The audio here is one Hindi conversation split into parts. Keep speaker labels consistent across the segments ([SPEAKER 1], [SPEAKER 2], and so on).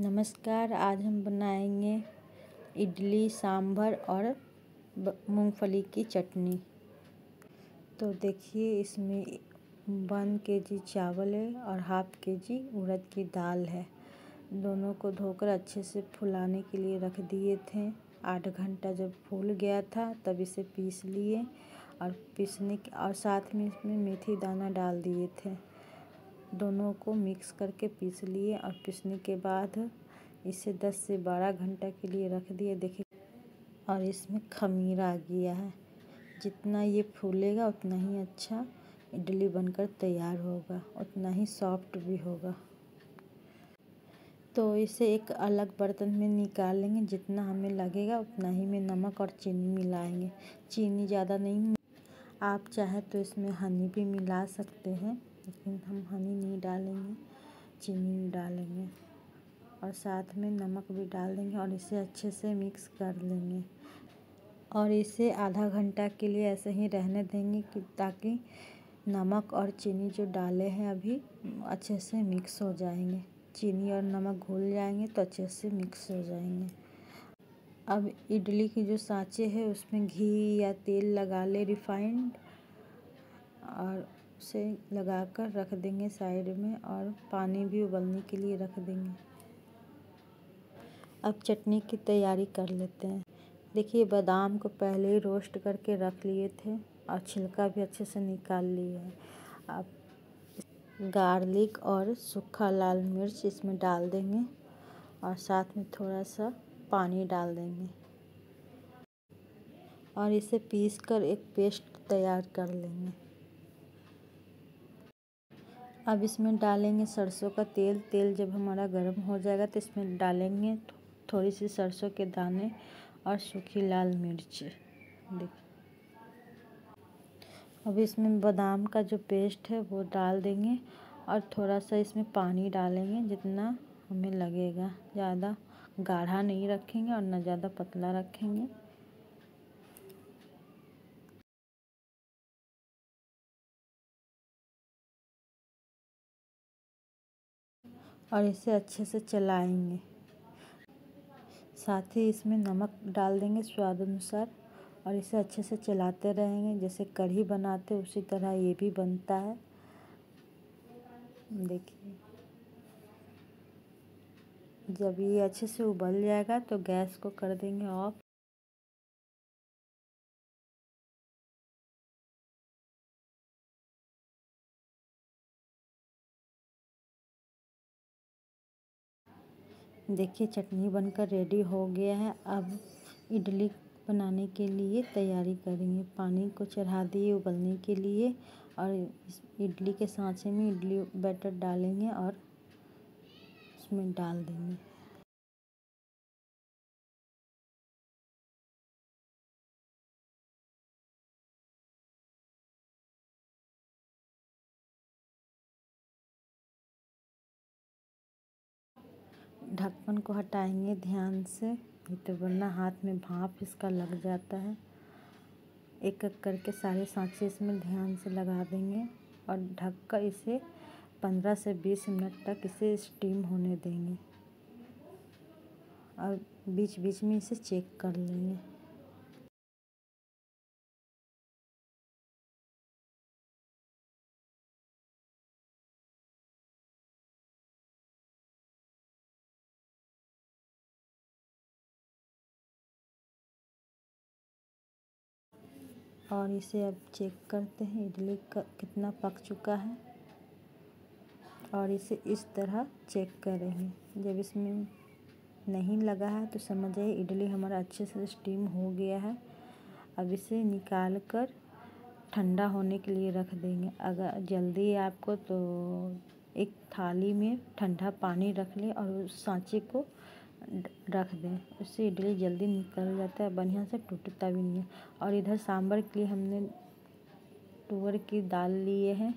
[SPEAKER 1] नमस्कार, आज हम बनाएँगे इडली, सांभर और मूंगफली की चटनी। तो देखिए, इसमें वन के जी चावल है और हाफ़ के जी उड़द की दाल है। दोनों को धोकर अच्छे से फुलाने के लिए रख दिए थे। आठ घंटा जब फूल गया था, तब इसे पीस लिए और पीसने के, और साथ में इसमें मेथी दाना डाल दिए थे। दोनों को मिक्स करके पीस लिए और पीसने के बाद इसे 10 से 12 घंटा के लिए रख दिए। देखिए, और इसमें खमीर आ गया है। जितना ये फूलेगा, उतना ही अच्छा इडली बनकर तैयार होगा, उतना ही सॉफ्ट भी होगा। तो इसे एक अलग बर्तन में निकाल लेंगे। जितना हमें लगेगा, उतना ही में नमक और चीनी मिलाएँगे। चीनी ज़्यादा नहीं, आप चाहे तो इसमें हनी भी मिला सकते हैं। लेकिन हम हनी नहीं डालेंगे, चीनी डालेंगे और साथ में नमक भी डाल देंगे और इसे अच्छे से मिक्स कर लेंगे। और इसे आधा घंटा के लिए ऐसे ही रहने देंगे कि ताकि नमक और चीनी जो डाले हैं अभी अच्छे से मिक्स हो जाएँगे। चीनी और नमक घुल जाएँगे तो अच्छे से मिक्स हो जाएँगे। अब इडली की जो सांचे है उसमें घी या तेल लगा ले रिफाइंड और उसे लगाकर रख देंगे साइड में और पानी भी उबलने के लिए रख देंगे। अब चटनी की तैयारी कर लेते हैं। देखिए, बादाम को पहले ही रोस्ट करके रख लिए थे और छिलका भी अच्छे से निकाल लिए है। अब गार्लिक और सूखा लाल मिर्च इसमें डाल देंगे और साथ में थोड़ा सा पानी डाल देंगे। और इसे पीस कर एक पेस्ट तैयार कर लेंगे। अब इसमें डालेंगे सरसों का तेल। तेल जब हमारा गर्म हो जाएगा तो इसमें डालेंगे थोड़ी सी सरसों के दाने और सूखी लाल मिर्च। देखिए अब इसमें बादाम का जो पेस्ट है वो डाल देंगे और थोड़ा सा इसमें पानी डालेंगे जितना हमें लगेगा। ज़्यादा गाढ़ा नहीं रखेंगे और ना ज़्यादा पतला रखेंगे। और इसे अच्छे से चलाएँगे। साथ ही इसमें नमक डाल देंगे स्वाद अनुसार और इसे अच्छे से चलाते रहेंगे। जैसे कढ़ी बनाते उसी तरह ये भी बनता है। देखिए। जब ये अच्छे से उबल जाएगा तो गैस को कर देंगे ऑफ़। देखिए, चटनी बनकर रेडी हो गया है। अब इडली बनाने के लिए तैयारी करेंगे। पानी को चढ़ा दिए उबलने के लिए और इडली के सांचे में इडली बैटर डालेंगे और उसमें डाल देंगे। ढक्कन को हटाएँगे ध्यान से, नहीं तो वरना हाथ में भाप इसका लग जाता है। एक एक करके सारे सांचे इसमें ध्यान से लगा देंगे और ढक कर इसे पंद्रह से बीस मिनट तक इसे स्टीम होने देंगे। और बीच बीच में इसे चेक कर लेंगे। और इसे अब चेक करते हैं, इडली का कितना पक चुका है। और इसे इस तरह चेक करेंगे जब इसमें नहीं लगा है तो समझ आइए इडली हमारा अच्छे से स्टीम हो गया है। अब इसे निकाल कर ठंडा होने के लिए रख देंगे। अगर जल्दी आपको तो एक थाली में ठंडा पानी रख लें और उस सांचे को रख दें। उससे इडली जल्दी निकल जाता है। बढ़िया से टूटता भी नहीं है। और इधर सांभर के लिए हमने तुअर की दाल लिए हैं,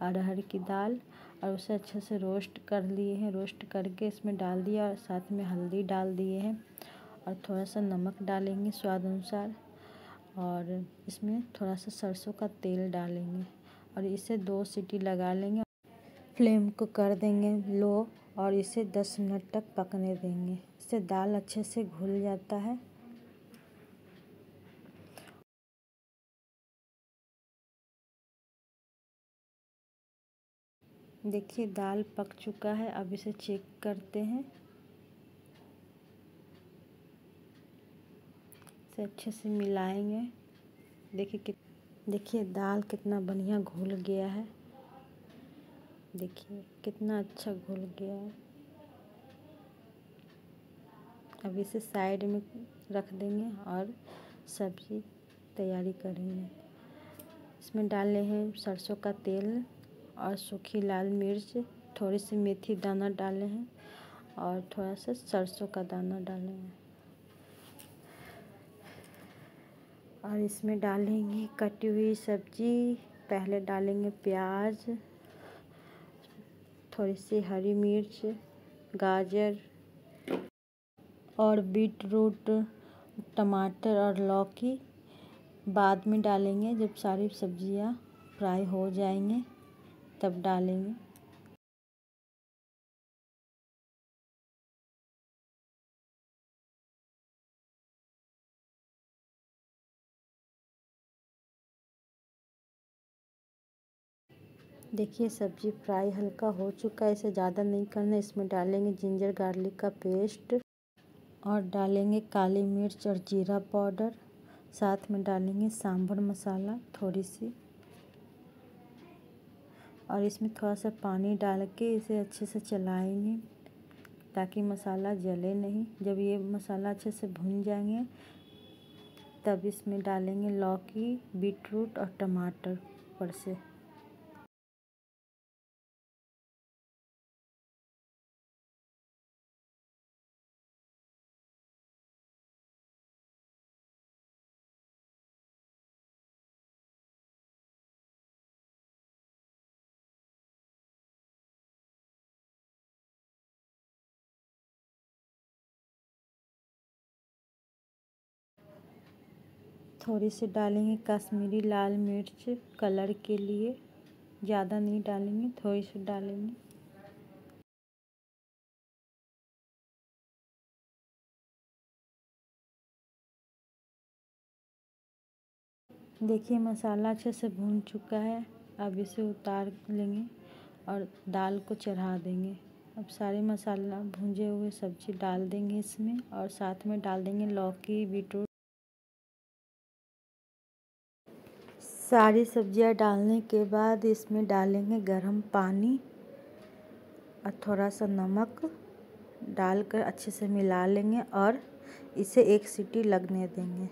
[SPEAKER 1] अरहर की दाल, और उसे अच्छे से रोस्ट कर लिए हैं। रोस्ट करके इसमें डाल दिया और साथ में हल्दी डाल दिए हैं। और थोड़ा सा नमक डालेंगे स्वाद अनुसार। और इसमें थोड़ा सा सरसों का तेल डालेंगे। और इसे दो सीटी लगा लेंगे। फ्लेम को कर देंगे लो। और इसे 10 मिनट तक पकने देंगे। इससे दाल अच्छे से घुल जाता है। देखिए, दाल पक चुका है। अब इसे चेक करते हैं। इसे अच्छे से मिलाएँगे। देखिए देखिए, दाल कितना बढ़िया घुल गया है। देखिए, कितना अच्छा घुल गया है। अब इसे साइड में रख देंगे और सब्ज़ी तैयारी करेंगे इसमें डाले हैं सरसों का तेल और सूखी लाल मिर्च, थोड़ी सी मेथी दाना डाले हैं और थोड़ा सा सरसों का दाना डाले हैं। और इसमें डालेंगे कटी हुई सब्ज़ी, पहले डालेंगे प्याज थोड़ी सी हरी मिर्च, गाजर और बीट रूट टमाटर और लौकी बाद में डालेंगे। जब सारी सब्ज़ियाँ फ्राई हो जाएँगे, तब डालेंगे। देखिए, सब्ज़ी फ्राई हल्का हो चुका है, इसे ज़्यादा नहीं करना। इसमें डालेंगे जिंजर, गार्लिक का पेस्ट और डालेंगे काली मिर्च और जीरा पाउडर। साथ में डालेंगे सांभर मसाला थोड़ी सी और इसमें थोड़ा सा पानी डाल के इसे अच्छे से चलाएँगे ताकि मसाला जले नहीं। जब ये मसाला अच्छे से भुन जाएँगे, तब इसमें डालेंगे लौकी बीट रूट और टमाटर ऊपर से। थोड़ी सी डालेंगे कश्मीरी लाल मिर्च कलर के लिए। ज़्यादा नहीं डालेंगे, थोड़ी सी डालेंगे। देखिए, मसाला अच्छे से भून चुका है। अब इसे उतार लेंगे और दाल को चढ़ा देंगे। अब सारे मसाला भुंजे हुए सब्ज़ी डाल देंगे इसमें और साथ में डाल देंगे लौकी, बीटरूट। सारी सब्ज़ियाँ डालने के बाद इसमें डालेंगे गरम पानी और थोड़ा सा नमक डालकर अच्छे से मिला लेंगे और इसे एक सीटी लगने देंगे।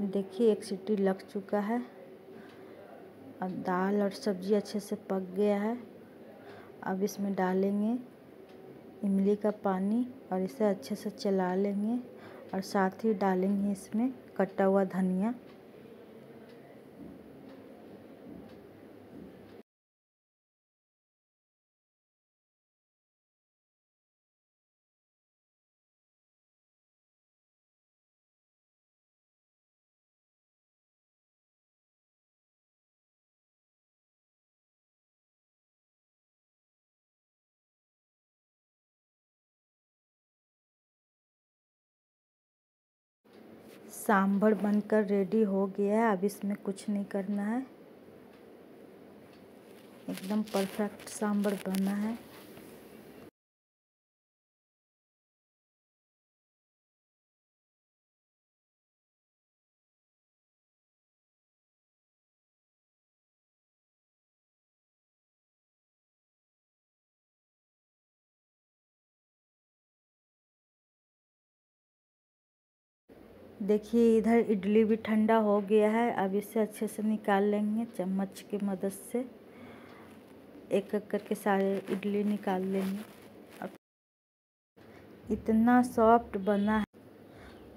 [SPEAKER 1] देखिए, एक सीटी लग चुका है। अब दाल और सब्ज़ी अच्छे से पक गया है। अब इसमें डालेंगे इमली का पानी और इसे अच्छे से चला लेंगे और साथ ही डालेंगे इसमें कटा हुआ धनिया। सांभर बनकर रेडी हो गया है। अब इसमें कुछ नहीं करना है। एकदम परफेक्ट सांभर बना है। देखिए, इधर इडली भी ठंडा हो गया है। अब इसे अच्छे से निकाल लेंगे चम्मच की मदद से। एक एक करके सारे इडली निकाल लेंगे। इतना सॉफ्ट बना है।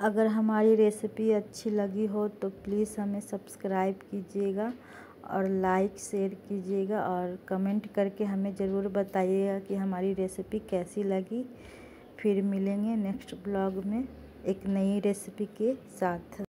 [SPEAKER 1] अगर हमारी रेसिपी अच्छी लगी हो तो प्लीज़ हमें सब्सक्राइब कीजिएगा और लाइक, शेयर कीजिएगा और कमेंट करके हमें ज़रूर बताइएगा कि हमारी रेसिपी कैसी लगी। फिर मिलेंगे नेक्स्ट ब्लॉग में। एक नई रेसिपी के साथ।